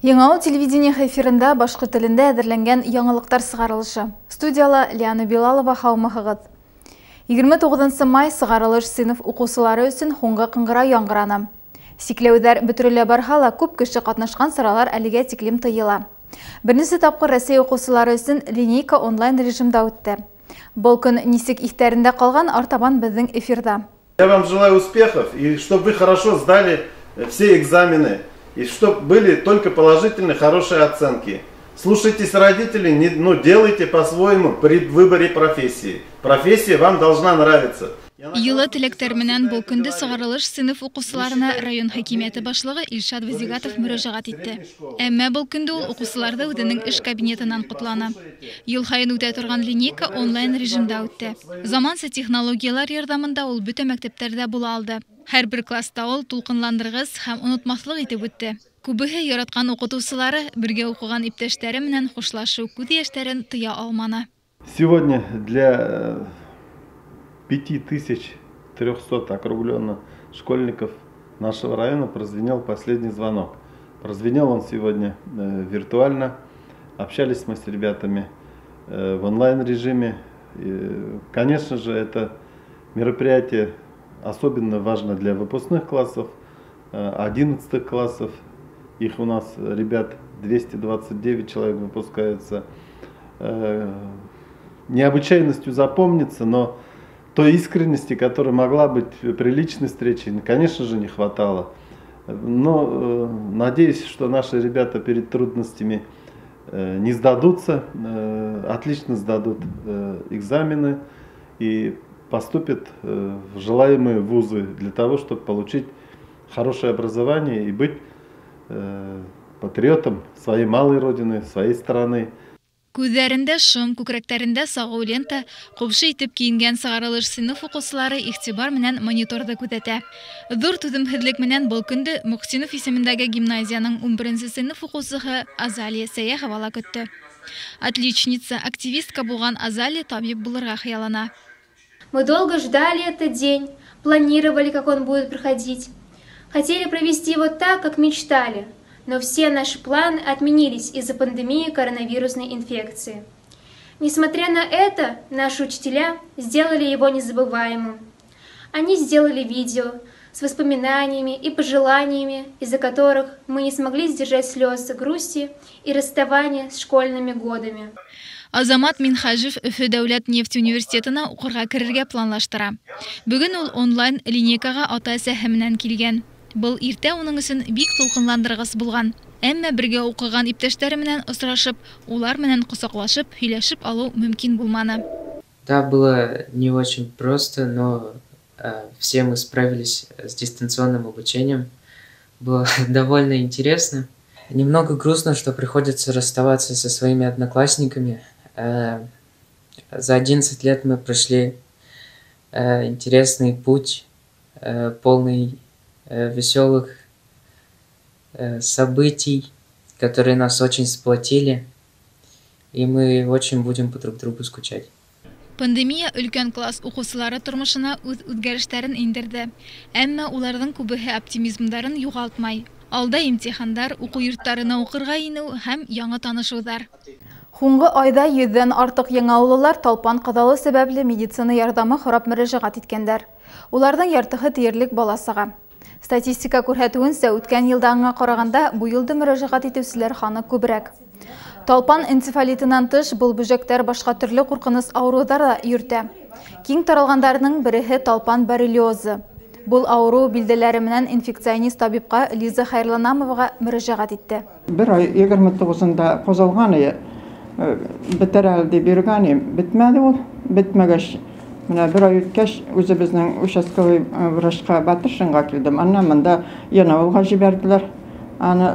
Ең ау телевидение эфирында башқы тілінде әдірленген яңылықтар сығарылышы. Студиялы Лиана Белалова хаумығығыд. 29 май сығарылыш сыныф ұқусылары үшін хоңға қыңғыра яңғыраны. Сиклеудар бүтірілі бархала көп кіші қатнышқан сыралар әліге теклем тұйыла. Бірнісі тапқы Рәсей ұқусылары үшін линейка онлайн режимда өтті. Бұл күн несек ихтәрінде қалған артабан біздің эфирда. Я вам желаю успехов и чтобы вы хорошо сдали все экзамены. И чтобы были только положительные, хорошие оценки. Слушайтесь родителей, не, ну, делайте по-своему при выборе профессии. Профессия вам должна нравиться. Юлы тілектер менен бұл күнді сығарылыш сынып оқусыларына район хакимияты башлығы Илшат Вазигатов мөрәжағат етті. Әммә бұл күнді ол оқусыларды үдінің іш кабинетынан құтланы. Юл хайын үтә тұрған линейка онлайн режимда үтті. Замансы технологиялар ярдамында ол бүті мәктептерде бұл алды. Һәр бер класста ол тулқынландырғыз һәм онытмаслык етіп өтті. Күбеһе яратқан оқытусылары бірге оқыған иптәштәре белән хушлашу күз яшьләрен тыя алманы. Сегодня для э, 5300 округленно школьников нашего района прозвенел последний звонок. Прозвенел он сегодня э, виртуально. Общались мы с ребятами э, в онлайн-режиме. Конечно же, это мероприятие особенно важно для выпускных классов, 11 э, классов. Их у нас, ребят, 229 человек выпускаются. Необычайностью запомнится, но той искренности, которая могла быть при личной встрече, конечно же, не хватало. Но э, надеюсь, что наши ребята перед трудностями э, не сдадутся, э, отлично сдадут э, экзамены и поступят э, в желаемые вузы для того, чтобы получить хорошее образование и быть э, патриотом своей малой родины, своей страны. Күҙҙәрендә шым, күкрәктәрендә сағыу лента, ҡупшы итеп кейенгән сығарылыш сыйныф уҡыусылары иғтибар менән мониторды күҙәтә. Ҙур түҙемһеҙлек менән был көндө Мөхсинов исемендәге гимназияның 11 сыйныф уҡыусыһы Азалия Сәйәхова көттө. Отличница, активистка булған Азалия табип булырға хыялана. Мы долго ждали этот день, планировали, как он будет проходить. Хотели провести его так, как мечтали – но все наши планы отменились из-за пандемии коронавирусной инфекции. Несмотря на это, наши учителя сделали его незабываемым. Они сделали видео с воспоминаниями и пожеланиями, из-за которых мы не смогли сдержать слезы грусти и расставания с школьными годами. Азамат Минхажев Өфө дәүләт нефть университетына укырга керергә планлаштыра. Бүген ул онлайн линейкага ата-әсәһе менән килгән. Был иртә уның өсөн бик тулкынландыргыс булган. Әмма бергә укыган иптәшләре менән осрашып, улар менән косаклашып, һөйләшеп алу мөмкин булманы. Да, было не очень просто, но э, все мы справились с дистанционным обучением. Было довольно интересно. Немного грустно, что приходится расставаться со своими одноклассниками. Э, за 11 лет мы прошли э, интересный путь, полный веселых э, событий, которые нас очень сплотили, и мы очень будем по друг другу скучать. Пандемия өлкән класс укучылары тормышына үз үзгәрешләрен индерде. Әмма уларның күбеһе оптимизмдарын югалтмай. Алда имтихандар, уку йортларына укырга инеү һәм яңа танышыулар. Һуңгы айда йөҙҙән артык яңаулылар талпан ҡаҙалы сәбәпле медицина ярҙамы һорап мөрәжәғәт иткәндәр. Уларҙың яртыһы тиерлек баласыға. Статистика көрсәтүенсә, өткен елдаңа қорағанда бұйылды елда етесілер итүселәр ханы. Талпан энцефалитынан тұш бұл бүжектер башқа түрлі құрқыныс аурудар да йөртә. таралғандарының біріхі толпан талпан боррелиозы. Бұл ауру білділерімінен инфекционист табипқа Лиза Хайрланамовыға мөрәҗәгать етті. Бір ай 29-нда козалган бетерәл дип йөргән, бітмәді ол, бітмәгіш Менә бер ай үткәч, үзебезнең участковый врачка Батыршинга килдем. Аннан монда Янаулга җибәрделәр. Аны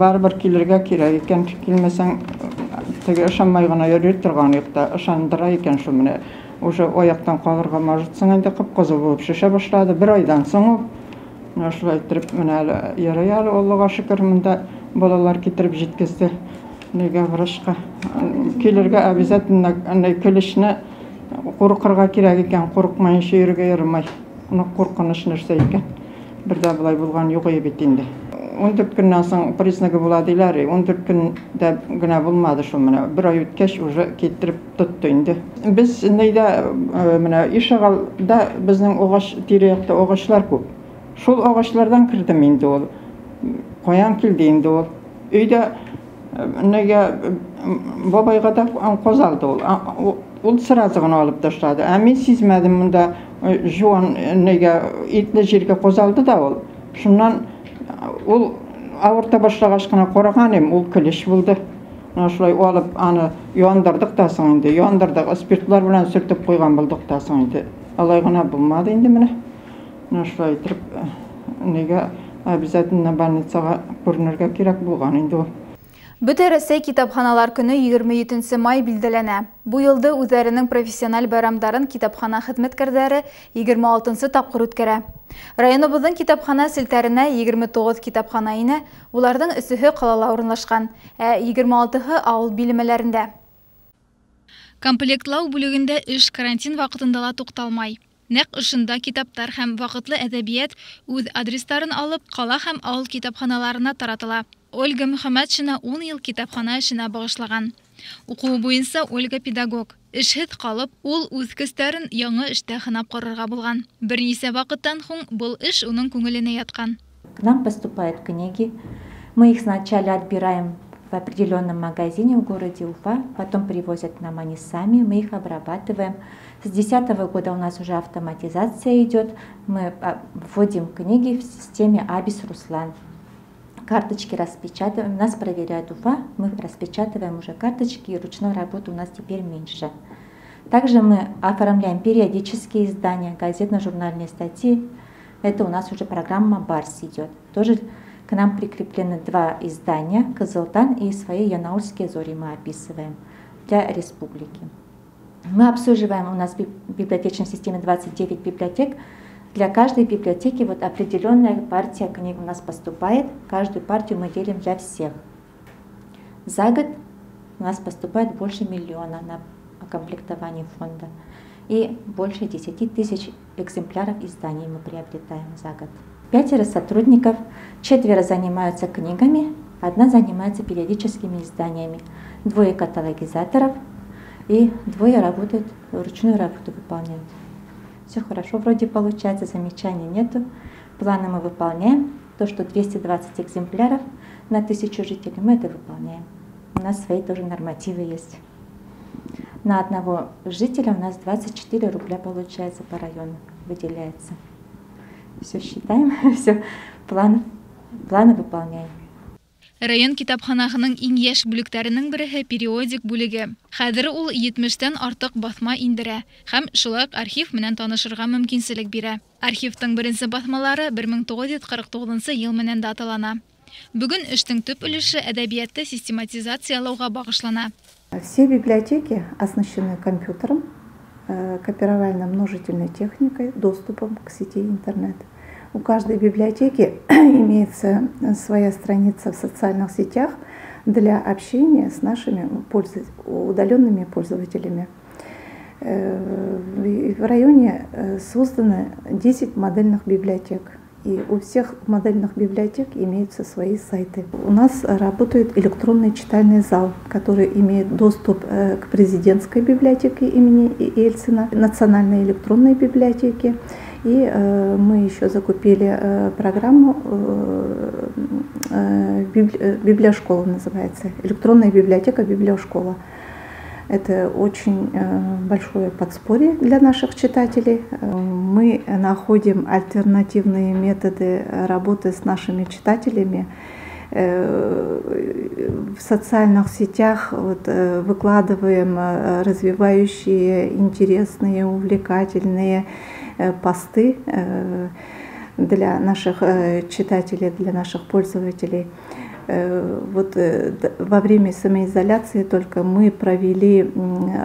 барыбер килергә кирәк икән, килмәсәң теге ышанмай гына йөри торган юкта, ышандыра икән шу менә. Уже аяктан калырга можетсың инде кып-кызыл булып шешә башлады. Бер айдан соң ул менә шулай итеп менә ярый әле Аллага шөкер монда балалар китереп җиткезде. Нигә врачка килергә обязательно килешне қорқырға керек екен қорықмайынша ерге ермай мына қорқыныш нәрсе екен бірде былай болған жоқ ебет енді он төрт күннен соң признагі болады иләр он төрт күнде гына болмады шу міне бір ай өткеш уже кеттіріп тұтты енді біз нейде э, міне ишағалда біздің оғаш теректе оғашлар көп шул оғашлардан кірдім енді ол қоян келді енді ол үйде неге э, бабайға да қозалды ол ол сразығын алып тастады а мен сезмәдім мұнда э, жуан э, неге итлі жерге қозалды да ол шыннан ол э, ауырта башлағаш қана қораған ем ол кіліш болды мына шулай алып аны ұяндырдық та соң енді ұяндырдық спиртлар білән сүртіп қойған болдық та соң енді алай ғана болмады енді міне мына шулай тұрып неге обязательно больницаға көрінерге керек болған енді ол Бөтә Рәсәй китапханалар көне 27 май билдәләнә. Бу елда үзләренең профессиональ байрамдарын китапхана хезмәткәрләре 26 тапкыр үткәрә. Районыбызның китапхана селтәренә 29 китапхана инә, уларның өсөһе калала урынлашкан, ә 26-һы авыл биләмәләрендә. Комплектлау бүлегендә эш карантин вакытында ла тукталмай. Нәк ошында китаптар һәм вакытлы әдәбият үз адрестарын алып, кала һәм авыл китапханаларына таратыла. Ольга Мөхәммәтшина 10 ел китапхана эшенә багышлаган. Укуы буенча Ольга педагог. Эшһез калып, ул үз көстәрен яңа эштә хынап карарга булган. Бернисә вакыттан һуң был эш уның күңеленә яткан. К нам поступают книги. Мы их сначала отбираем в определенном магазине в городе Уфа, потом привозят нам они сами, мы их обрабатываем. С 2010 года у нас уже автоматизация идет. Мы а, вводим книги в системе Абис Руслан карточки распечатываем, нас проверяют УФА, мы распечатываем уже карточки, и ручной работы у нас теперь меньше. Также мы оформляем периодические издания, газетно-журнальные статьи. Это у нас уже программа БАРС идет. Тоже к нам прикреплены два издания, Кызылтан и свои Янаульские зори мы описываем для республики. Мы обслуживаем у нас в библиотечной системе 29 библиотек, для каждой библиотеки вот определенная партия книг у нас поступает. Каждую партию мы делим для всех. За год у нас поступает больше миллиона на комплектование фонда. И больше 10 тысяч экземпляров изданий мы приобретаем за год. Пятеро сотрудников, четверо занимаются книгами, одна занимается периодическими изданиями, двое каталогизаторов и двое работают, ручную работу выполняют все хорошо вроде получается, замечаний нету. Планы мы выполняем. То, что 220 экземпляров на тысячу жителей, мы это выполняем. У нас свои тоже нормативы есть. На одного жителя у нас 24 рубля получается по району, выделяется. Все считаем, все, планы, планы выполняем. Район китапханаһының иң яшь бүлектәренең береһе периодик бүлеге. Хәзер ул 70-тән артык басма индерә һәм шулай архив менән танышырга мөмкинселек бирә. Архивтың беренче басмалары 1949 ел менән даталана. Бүген эштең төп өлеше әдәбиятты систематизациялауга багышлана. Все библиотеки оснащены компьютером, э, копировально-множительной техникой, доступом к сети интернет. У каждой библиотеки имеется своя страница в социальных сетях для общения с нашими удаленными пользователями. Э, в районе э, созданы 10 модельных библиотек. И у всех модельных библиотек имеются свои сайты. У нас работает электронный читальный зал, который имеет доступ э, к президентской библиотеке имени Ельцина, национальной электронной библиотеке и э, мы еще закупили э, программу э, э, библи, библиошкола называется, электронная библиотека библиошкола. Это очень э, большое подспорье для наших читателей. Мы находим альтернативные методы работы с нашими читателями в социальных сетях вот, выкладываем развивающие, интересные, увлекательные Э, посты э, для наших э, читателей, для наших пользователей. Вот во время самоизоляции только мы провели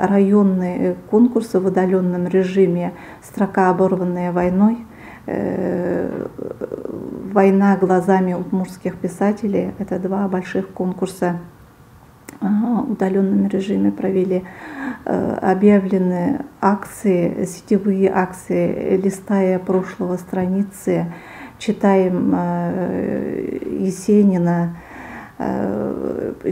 районные конкурсы в удаленном режиме «Строка, оборванная войной», «Война глазами удмуртских писателей». Это два больших конкурса в удаленном режиме провели. Э, объявлены акции, сетевые акции, листая прошлого страницы, читаем Есенина,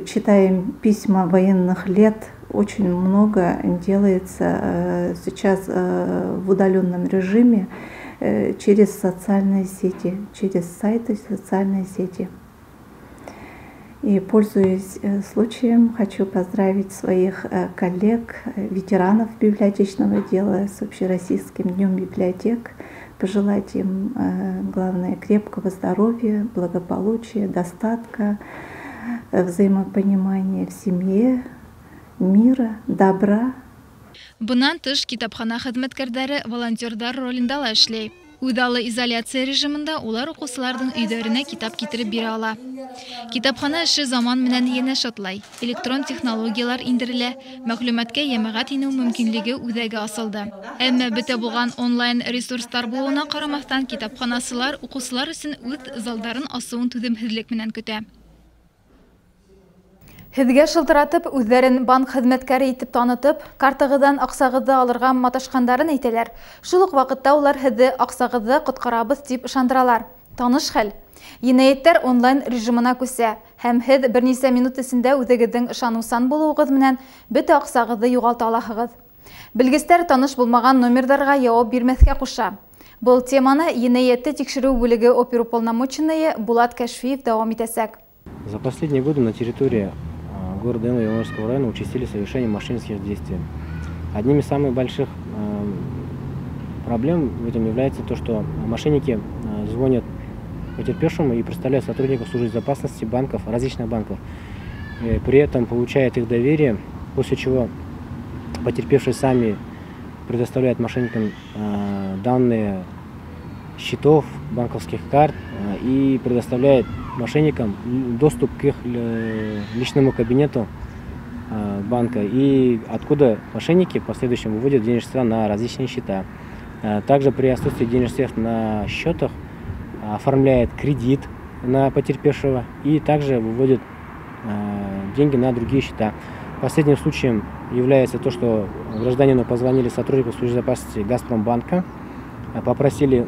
читаем письма военных лет. Очень много делается сейчас в удаленном режиме через социальные сети, через сайты социальные сети. И, пользуясь э, случаем, хочу поздравить своих э, коллег, э, ветеранов библиотечного дела с Общероссийским днем библиотек, пожелать им, главное, крепкого здоровья, благополучия, достатка, взаимопонимания в семье, мира, добра. Бунан тыш китапхана хезмәткәрләре волонтердар ролендә ла. Үҙаллы изоляция режимында улар уҡыусыларҙың өйҙәренә китап китереп бирә ала. Китапхана эше заман менән йәнә шатлай. Электрон технологиялар индерелә, мәғлүмәткә йәмәғәт инеү мөмкинлеге үҙәге асылды. Әммә бөтә булған онлайн ресурстар булыуына ҡарамаҫтан, китапханасылар уҡыусылар өсөн үҙ залдарын асыуын түҙемһеҙлек менән көтә. Һеҙгә шылтыратып, үҙҙәрен банк хеҙмәткәре итеп танытып, картағыҙҙан аҡсағыҙҙы алырға маташҡандарын әйтәләр. Шул уҡ ваҡытта улар һеҙҙе аҡсағыҙҙы ҡотҡарабыҙ тип ышандыралар. Таныш хәл. Енәйәттәр онлайн режимына күсә һәм һеҙ бер нисә минут эсендә үҙегеҙҙең ышаныусан булыуығыҙ менән бөтә аҡсағыҙҙы юғалта алаһығыҙ. Белгестәр таныш булмаған номерҙарға яуап бирмәҫкә ҡуша. Был теманы енәйәтте тикшереү бүлеге оперуполномоченные Булат Кәшфиев дауам итәсәк. За последние годы на территории города М. Ивановского района участили совершение мошеннических действий. Одним из самых больших э, проблем в этом является то, что мошенники э, звонят потерпевшему и представляют сотрудников службы безопасности банков, различных банков. И при этом получают их доверие, после чего потерпевшие сами предоставляют мошенникам э, данные счетов, банковских карт и предоставляют мошенникам доступ к их э, личному кабинету э, банка и откуда мошенники в последующем выводят денежные средства на различные счета. Э, также при отсутствии денежных средств на счетах оформляет кредит на потерпевшего и также выводит деньги на другие счета. Последним случаем является то, что гражданину позвонили сотруднику службы безопасности Газпромбанка, попросили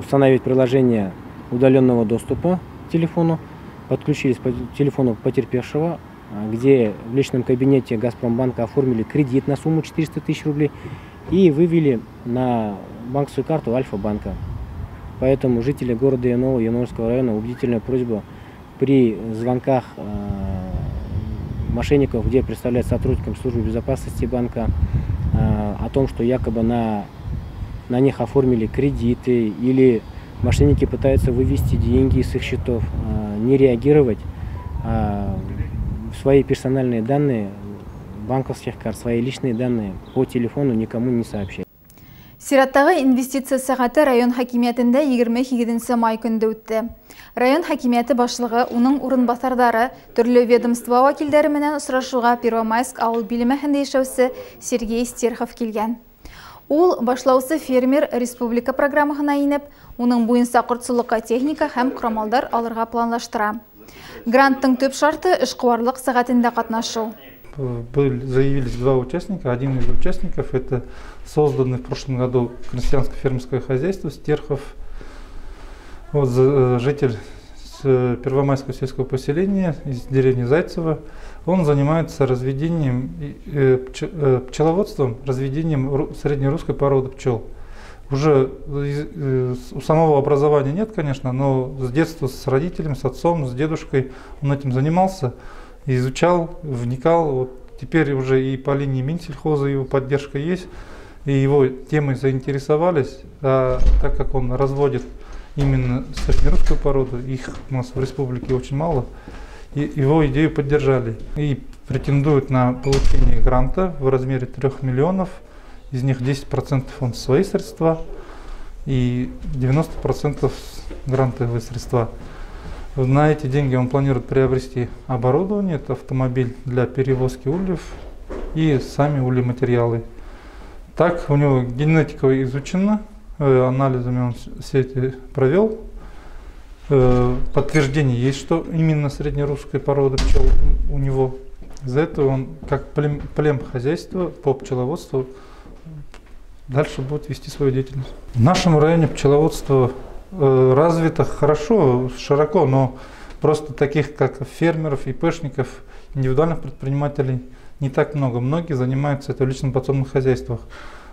установить приложение удаленного доступа к телефону, подключились по телефону потерпевшего, а, где в личном кабинете Газпромбанка оформили кредит на сумму 400 тысяч рублей и вывели на банковскую карту Альфа-банка. Поэтому жители города Янова, Яновского района, убедительная просьба при звонках э, мошенников, где представляют сотрудникам службы безопасности банка, э, о том, что якобы на, на них оформили кредиты или Мошенники пытаются вывести деньги из их счетов, не реагировать, а свои персональные данные банковских карт, свои личные данные по телефону никому не сообщать. Сираттағы инвестиция сағаты район хакимиятында 28 май күнді өтті. Район хакимияты башлығы, оның басардары, түрлі ведомство вакилдері менен ұсырашуға Первомайск ауыл билімәхінде ешеусі Сергей Стерхов келген. Ул башлаусы фермер республика программаһына инеп, уның буенса ҡортсолоҡҡа техника һәм ҡорамалдар алырға планлаштыра. Гранттың төп шарты эшҡыуарлыҡ сәғәтендә ҡатнашыу. Заявились два участника. Один из участников это созданный в прошлом году крестьянско-фермерское хозяйство Стерхов. Вот, э, житель Э, Первомайского сельского поселения из деревни Зайцева. Он занимается разведением, э, э, пчеловодством, разведением среднерусской породы пчел. Уже у самого образования нет, конечно, но с детства с родителями, с отцом, с дедушкой он этим занимался, изучал, вникал. Вот теперь уже и по линии Минсельхоза его поддержка есть, и его темой заинтересовались, а так как он разводит именно среднерусскую породу, их у нас в республике очень мало, его идею поддержали. И претендуют на получение гранта в размере 3 миллионов, из них 10% он свои средства и 90% грантовые средства. На эти деньги он планирует приобрести оборудование, это автомобиль для перевозки ульев и сами ульематериалы. Так у него генетика изучена, Э, анализами он все эти провел. Э, подтверждение есть, что именно среднерусская порода пчел у него. Из-за этого он, как плем, плем хозяйства по пчеловодству, дальше будет вести свою деятельность. В нашем районе пчеловодство э, развито хорошо, широко, но просто таких, как фермеров и пешников, индивидуальных предпринимателей не так много. Многие занимаются это в личном подсобных хозяйствах.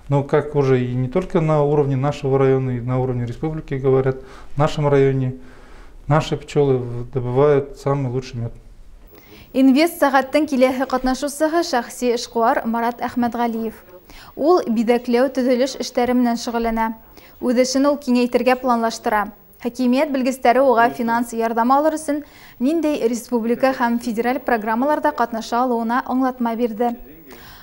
Но как уже и не только на уровне нашего района, и на уровне республики говорят, в нашем районе Наши пчелы добывают самый лучший мед. Инвест сағаттың келесі қатнашусығы шақси ішқуар Марат Ахмадғалиев. Ол бидәклеу түзіліш іштәрімнен шығылына. Өзішін ол кенейтірге планлаштыра. Хакимет білгістері оға финанс ярдам алырысын, ниндей республика һәм федерал программаларда қатнаша алуына оңлатма берді.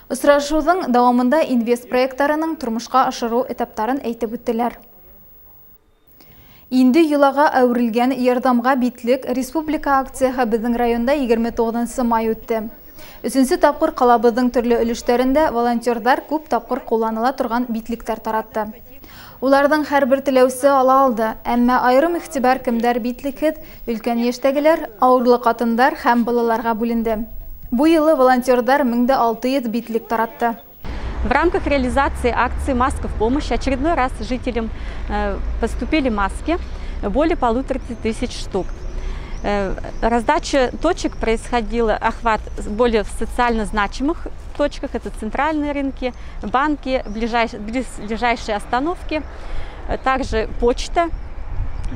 Үсырашудың дауамында инвест проекттарының тұрмышқа ашыру этаптарын әйтіп өттілер. Инді юлаға әуірілген Ердамға битлік республика акцияға біздің районда 29-сы май өтті. Үсінсі тапқыр қалабыдың түрлі үліштерінде волонтердар көп тапқыр қоланыла тұрған битліктер таратты. Олардың әрбір тілеусі ала алды, әмі айрым іқтібар кімдер битлікет, үлкен ештегілер, ауырлы қатындар хәм балаларға бөлінді. Бұйылы волонтердар 1600 битлік таратты. В рамках реализации акции «Маска в помощь» очередной раз жителям э, поступили маски, более полутора тысяч штук. Э, раздача точек происходила, охват более в социально значимых точках, это центральные рынки, банки, ближайшие, ближайшие остановки, также почта,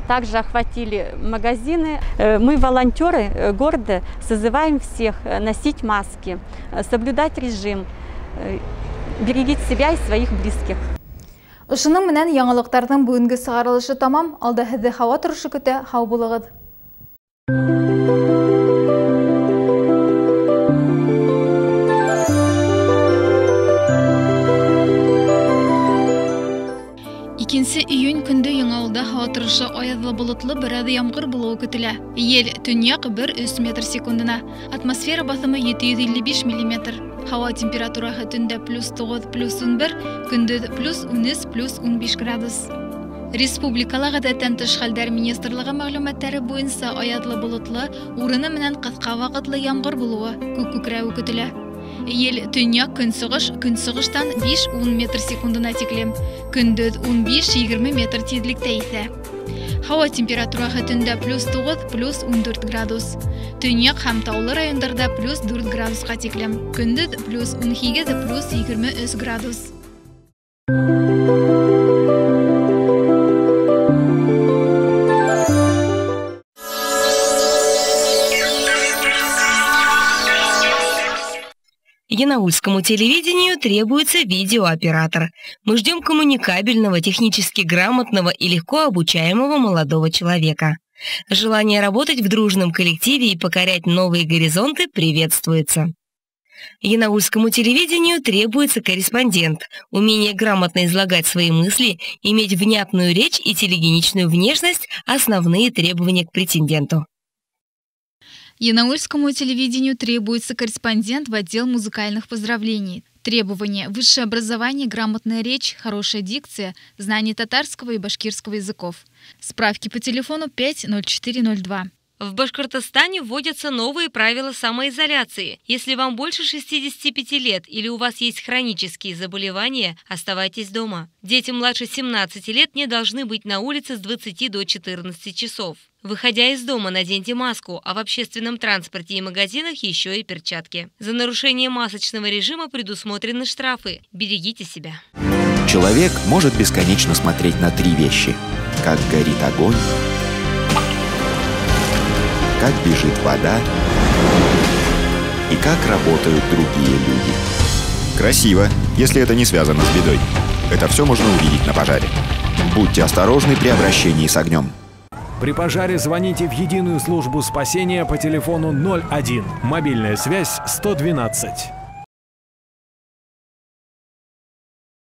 также охватили магазины. Э, мы, волонтеры города, созываем всех носить маски, соблюдать режим, берегите себя и своих близких ышының менен яңалыктардын бүгүнкү тамам алда сизди хауа тұрышы күтө хау булуңуз Икенсе үйін күнді яңауылда хава тұрышы оязлы бұлытлы бір әді ямғыр болуы күтілі. Ел түнек 1-3 метр секундына. Атмосфера басымы 755 миллиметр. Һауа температураһы төндә плюс 9, плюс 11, көндөҙ плюс 13, плюс 15 градус. Республикала ғәҙәттән тыш хәлдәр министрлығы мәғлүмәттәре буйынса аяҙлы болотлы, урыны менән ҡыҫҡа ваҡытлы ямғыр булыуы, күк күкрәүе көтөлә. Ел төньяк көнсығыш, көнсығыштан 5-10 метр секундына тиклем, көндөҙ 15-20 метр тиҙлектә иҫә. Һауа температураһы төндә плюс 9, плюс 14 градус. Төньяҡ һәм таулы райондарда плюс 4 градусҡа тиклем, көндөҙ плюс 18, плюс 23 градус. Янаульскому телевидению требуется видеооператор. Мы ждем коммуникабельного, технически грамотного и легко обучаемого молодого человека. Желание работать в дружном коллективе и покорять новые горизонты приветствуется. Янаульскому телевидению требуется корреспондент, умение грамотно излагать свои мысли, иметь внятную речь и телегеничную внешность – основные требования к претенденту. Янаульскому телевидению требуется корреспондент в отдел музыкальных поздравлений. Требования – высшее образование, грамотная речь, хорошая дикция, знание татарского и башкирского языков. Справки по телефону 50402. В Башкортостане вводятся новые правила самоизоляции. Если вам больше 65 лет или у вас есть хронические заболевания, оставайтесь дома. Дети младше 17 лет не должны быть на улице с 20 до 14 часов. Выходя из дома, наденьте маску, а в общественном транспорте и магазинах еще и перчатки. За нарушение масочного режима предусмотрены штрафы. Берегите себя. Человек может бесконечно смотреть на три вещи. Как горит огонь, как бежит вода и как работают другие люди. Красиво, если это не связано с бедой. Это все можно увидеть на пожаре. Будьте осторожны при обращении с огнем. При пожаре звоните в единую службу спасения по телефону 01. Мобильная связь 112.